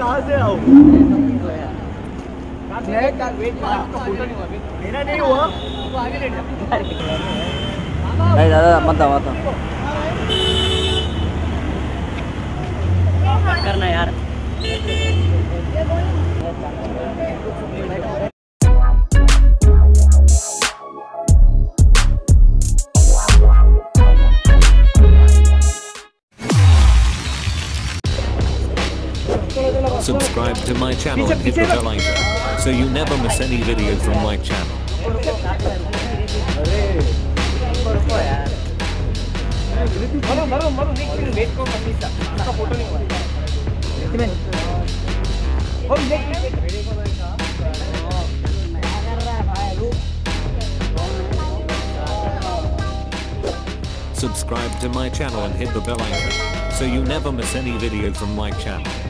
कहाँ से आओ मेरा नहीं हुआ दादा मत करना यार। Subscribe to my channel and hit the bell icon so you never miss any video from my channel. Subscribe to my channel and hit the bell icon so you never miss any video from my channel.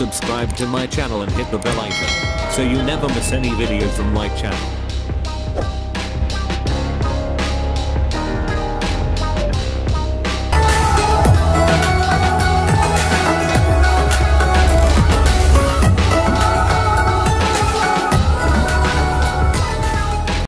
Subscribe to my channel and hit the bell icon so you never miss any video from my channel.